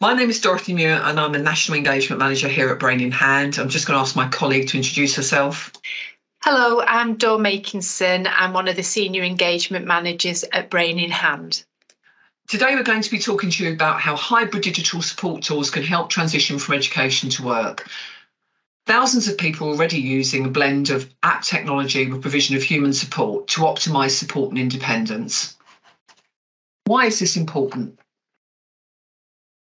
My name is Dorothy Muir and I'm a National Engagement Manager here at Brain in Hand. I'm just going to ask my colleague to introduce herself. Hello, I'm Dawn Makinson. I'm one of the Senior Engagement Managers at Brain in Hand. Today we're going to be talking to you about how hybrid digital support tools can help transition from education to work. Thousands of people are already using a blend of app technology with provision of human support to optimise support and independence. Why is this important?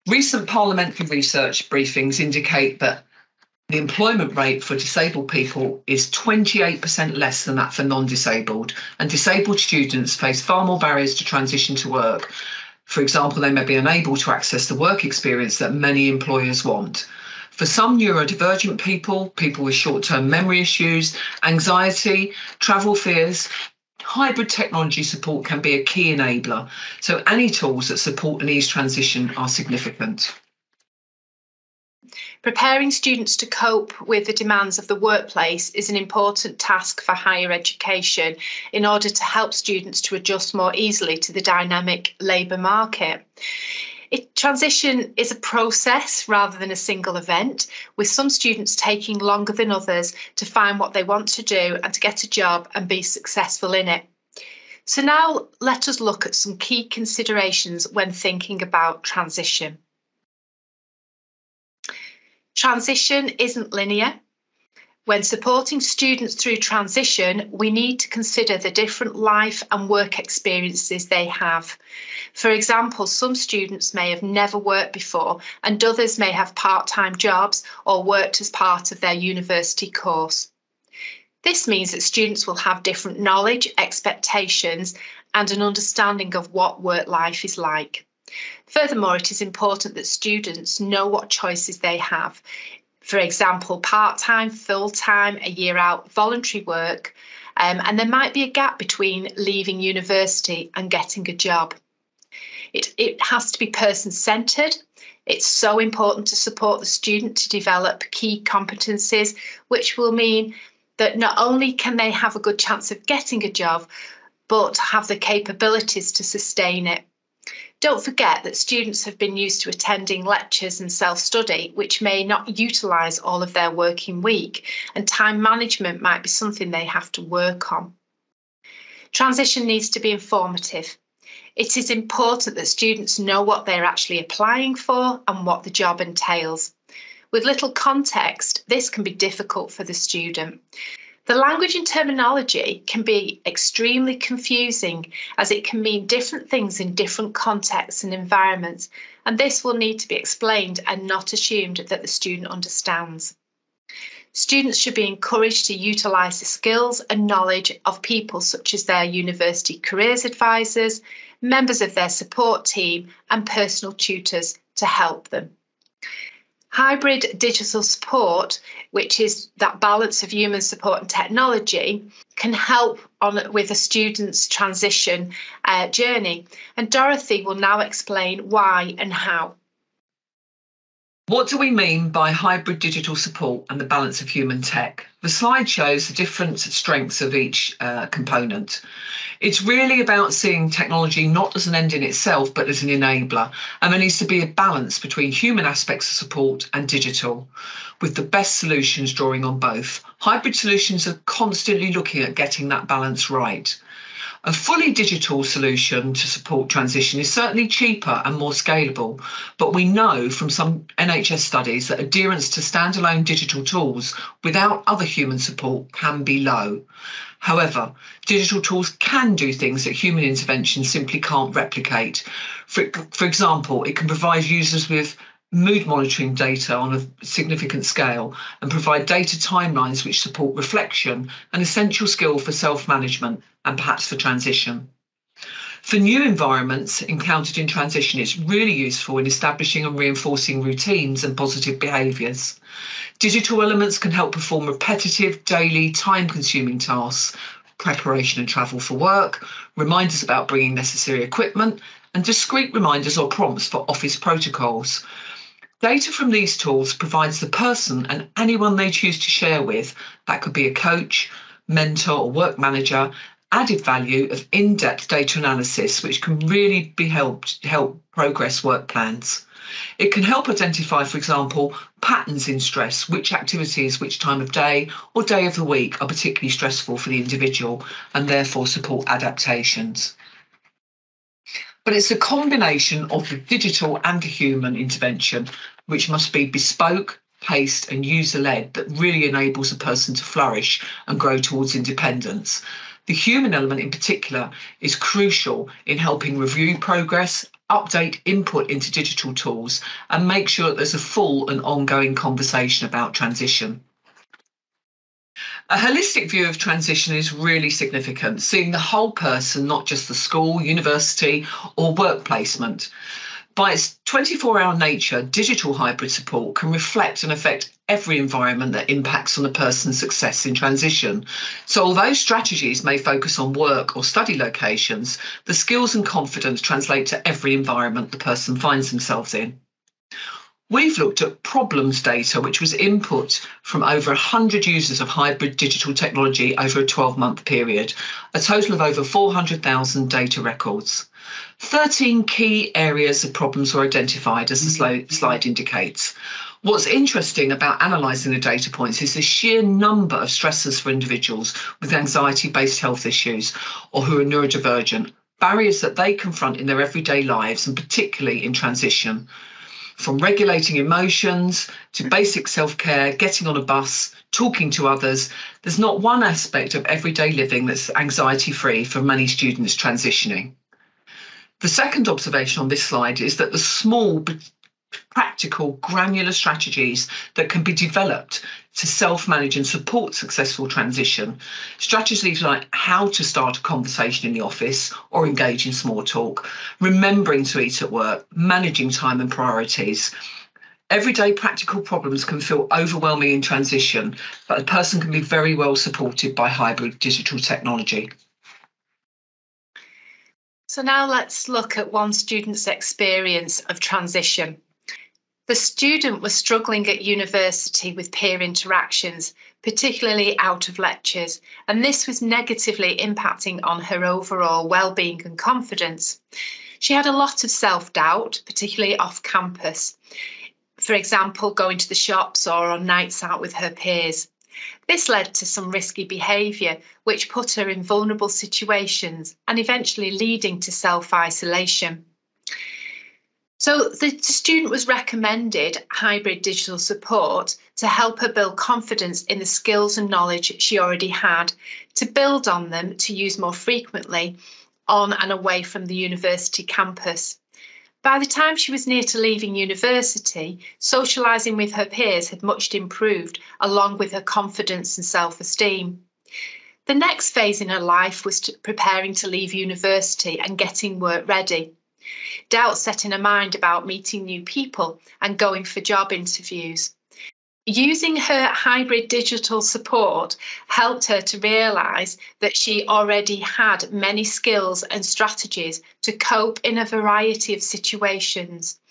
Recent parliamentary research briefings indicate that the employment rate for disabled people is 28% less than that for non disabled, and disabled students face far more barriers to transition to work. For example, they may be unable to access the work experience that many employers want. For some neurodivergent people, people with short term memory issues, anxiety, travel fears, hybrid technology support can be a key enabler. So, any tools that support an ease transition are significant. Preparing students to cope with the demands of the workplace is an important task for higher education in order to help students to adjust more easily to the dynamic labour market. It, transition is a process rather than a single event, with some students taking longer than others to find what they want to do and to get a job and be successful in it. So, now let us look at some key considerations when thinking about transition. Transition isn't linear. When supporting students through transition, we need to consider the different life and work experiences they have. For example, some students may have never worked before, and others may have part time jobs or worked as part of their university course. This means that students will have different knowledge, expectations, and an understanding of what work life is like. Furthermore, it is important that students know what choices they have for example, part time, full time, a year out, voluntary work. Um, and there might be a gap between leaving university and getting a job. It, it has to be person centred. It's so important to support the student to develop key competencies, which will mean that not only can they have a good chance of getting a job, but have the capabilities to sustain it. Don't forget that students have been used to attending lectures and self study, which may not utilise all of their working week, and time management might be something they have to work on. Transition needs to be informative. It is important that students know what they're actually applying for and what the job entails. With little context, this can be difficult for the student. The language and terminology can be extremely confusing as it can mean different things in different contexts and environments, and this will need to be explained and not assumed that the student understands. Students should be encouraged to utilise the skills and knowledge of people such as their university careers advisors, members of their support team, and personal tutors to help them. Hybrid digital support, which is that balance of human support and technology, can help on with a student's transition uh, journey. And Dorothy will now explain why and how. What do we mean by hybrid digital support and the balance of human tech? The slide shows the different strengths of each uh, component. It's really about seeing technology not as an end in itself, but as an enabler. And there needs to be a balance between human aspects of support and digital, with the best solutions drawing on both. Hybrid solutions are constantly looking at getting that balance right. A fully digital solution to support transition is certainly cheaper and more scalable, but we know from some NHS studies that adherence to standalone digital tools without other human support can be low. However, digital tools can do things that human intervention simply can't replicate. For, for example, it can provide users with mood monitoring data on a significant scale and provide data timelines which support reflection, an essential skill for self management and perhaps for transition. For new environments encountered in transition, it's really useful in establishing and reinforcing routines and positive behaviours. Digital elements can help perform repetitive, daily, time consuming tasks, preparation and travel for work, reminders about bringing necessary equipment, and discrete reminders or prompts for office protocols. Data from these tools provides the person and anyone they choose to share with, that could be a coach, mentor, or work manager, added value of in-depth data analysis, which can really be helped help progress work plans. It can help identify, for example, patterns in stress, which activities, which time of day or day of the week are particularly stressful for the individual and therefore support adaptations. But it's a combination of the digital and the human intervention, which must be bespoke, paced, and user led, that really enables a person to flourish and grow towards independence. The human element in particular is crucial in helping review progress, update input into digital tools, and make sure that there's a full and ongoing conversation about transition. A holistic view of transition is really significant, seeing the whole person, not just the school, university, or work placement. By its 24 hour nature, digital hybrid support can reflect and affect every environment that impacts on a person's success in transition. So, although strategies may focus on work or study locations, the skills and confidence translate to every environment the person finds themselves in. We've looked at problems data, which was input from over 100 users of hybrid digital technology over a 12 month period, a total of over 400,000 data records. 13 key areas of problems were identified, as the slide indicates. What's interesting about analysing the data points is the sheer number of stressors for individuals with anxiety based health issues or who are neurodivergent, barriers that they confront in their everyday lives and particularly in transition from regulating emotions to basic self care, getting on a bus, talking to others. There's not one aspect of everyday living that's anxiety free for many students transitioning. The second observation on this slide is that the small practical, granular strategies that can be developed to self manage and support successful transition. Strategies like how to start a conversation in the office or engage in small talk, remembering to eat at work, managing time and priorities. Everyday practical problems can feel overwhelming in transition, but a person can be very well supported by hybrid digital technology. So now let's look at one student's experience of transition. The student was struggling at university with peer interactions, particularly out of lectures, and this was negatively impacting on her overall well-being and confidence. She had a lot of self-doubt, particularly off campus. For example, going to the shops or on nights out with her peers. This led to some risky behaviour, which put her in vulnerable situations and eventually leading to self isolation. So the student was recommended hybrid digital support to help her build confidence in the skills and knowledge she already had, to build on them to use more frequently on and away from the university campus. By the time she was near to leaving university, socialising with her peers had much improved, along with her confidence and self esteem. The next phase in her life was to preparing to leave university and getting work ready. Doubt set in her mind about meeting new people and going for job interviews. Using her hybrid digital support helped her to realise that she already had many skills and strategies to cope in a variety of situations.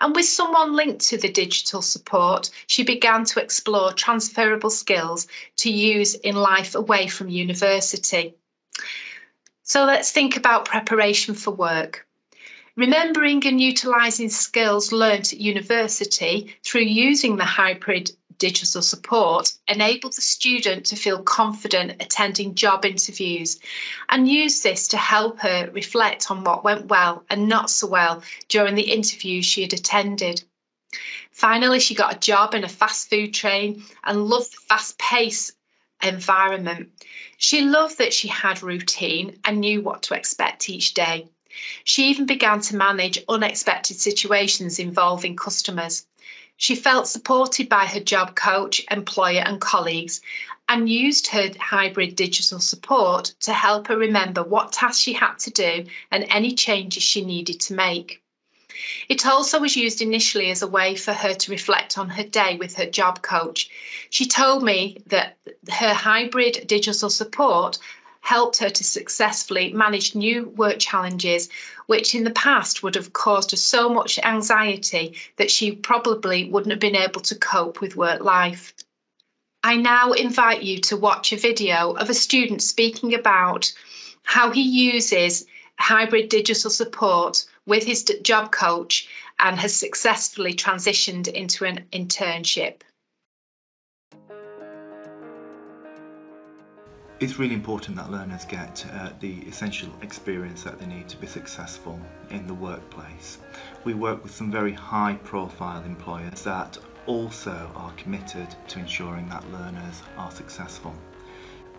And with someone linked to the digital support, she began to explore transferable skills to use in life away from university. So let's think about preparation for work. Remembering and utilising skills learnt at university through using the hybrid digital support enabled the student to feel confident attending job interviews and use this to help her reflect on what went well and not so well during the interviews she had attended. Finally, she got a job in a fast food chain and loved the fast pace environment. She loved that she had routine and knew what to expect each day. She even began to manage unexpected situations involving customers. She felt supported by her job coach, employer, and colleagues, and used her hybrid digital support to help her remember what tasks she had to do and any changes she needed to make. It also was used initially as a way for her to reflect on her day with her job coach. She told me that her hybrid digital support helped her to successfully manage new work challenges, which in the past would have caused her so much anxiety that she probably wouldn't have been able to cope with work life. I now invite you to watch a video of a student speaking about how he uses hybrid digital support with his job coach and has successfully transitioned into an internship. It's really important that learners get uh, the essential experience that they need to be successful in the workplace. We work with some very high profile employers that also are committed to ensuring that learners are successful.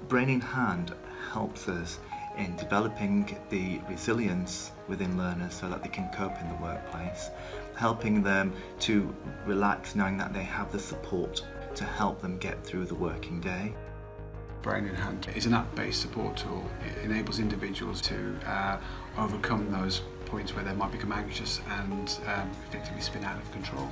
Brain in Hand helps us in developing the resilience within learners so that they can cope in the workplace, helping them to relax knowing that they have the support to help them get through the working day. Brain in Hand is an app-based support tool. It enables individuals to uh, overcome those points where they might become anxious and um, effectively spin out of control.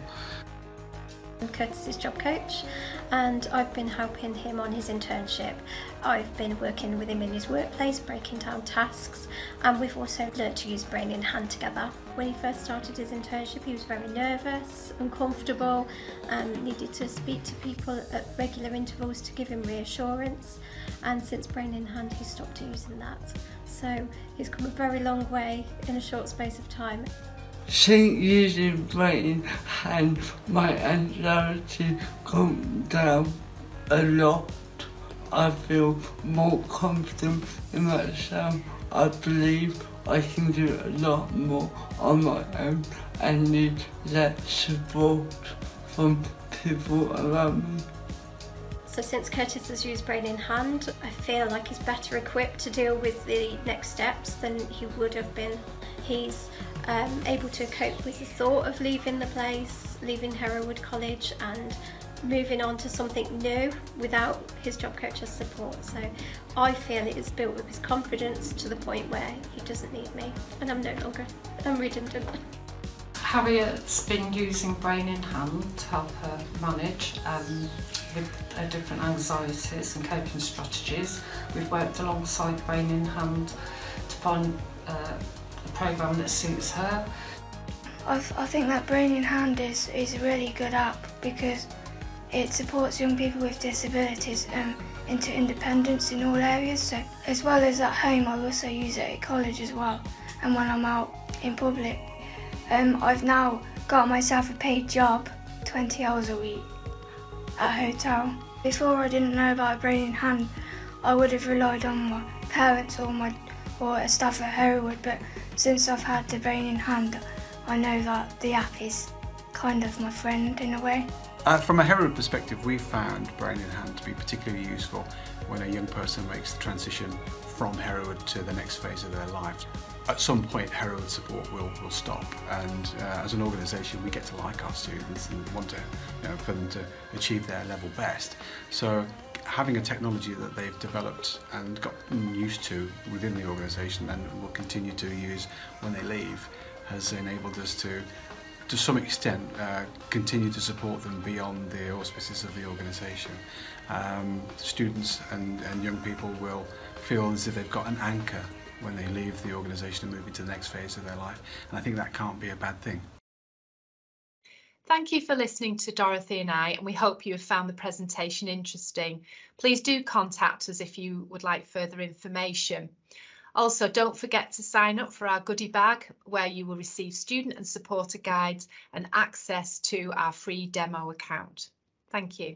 I'm Curtis's job coach and I've been helping him on his internship. I've been working with him in his workplace, breaking down tasks and we've also learnt to use brain in hand together. When he first started his internship he was very nervous, uncomfortable and needed to speak to people at regular intervals to give him reassurance and since brain in hand he stopped using that. So he's come a very long way in a short space of time. Since using brain hand, my anxiety come down a lot. I feel more confident in myself. I believe I can do a lot more on my own and need that support from people around me. So since Curtis has used Brain in Hand, I feel like he's better equipped to deal with the next steps than he would have been. He's um, able to cope with the thought of leaving the place, leaving Hereward College and moving on to something new without his job coach's support. So I feel it has built up his confidence to the point where he doesn't need me and I'm no longer, I'm redundant. Harriet's been using Brain in Hand to help her manage um, with her different anxieties and coping strategies. We've worked alongside Brain in Hand to find uh, programme that suits her. I've, I think that Brain in Hand is, is a really good app because it supports young people with disabilities um, into independence in all areas. So as well as at home, I also use it at college as well and when I'm out in public. Um, I've now got myself a paid job, 20 hours a week, at a hotel. Before I didn't know about Brain in Hand, I would have relied on my parents or my or a staff at Hereward, but since I've had the Brain in Hand, I know that the app is kind of my friend in a way. Uh, from a Hereward perspective, we've found Brain in Hand to be particularly useful when a young person makes the transition from Hereward to the next phase of their life. At some point, Hereward support will, will stop, and uh, as an organisation, we get to like our students and want to, you know, for them to achieve their level best. So having a technology that they've developed and gotten used to within the organisation and will continue to use when they leave has enabled us to to some extent uh, continue to support them beyond the auspices of the organisation. Um, students and, and young people will feel as if they've got an anchor when they leave the organisation and move into the next phase of their life and I think that can't be a bad thing. Thank you for listening to Dorothy and I, and we hope you have found the presentation interesting. Please do contact us if you would like further information. Also, don't forget to sign up for our goodie bag, where you will receive student and supporter guides and access to our free demo account. Thank you.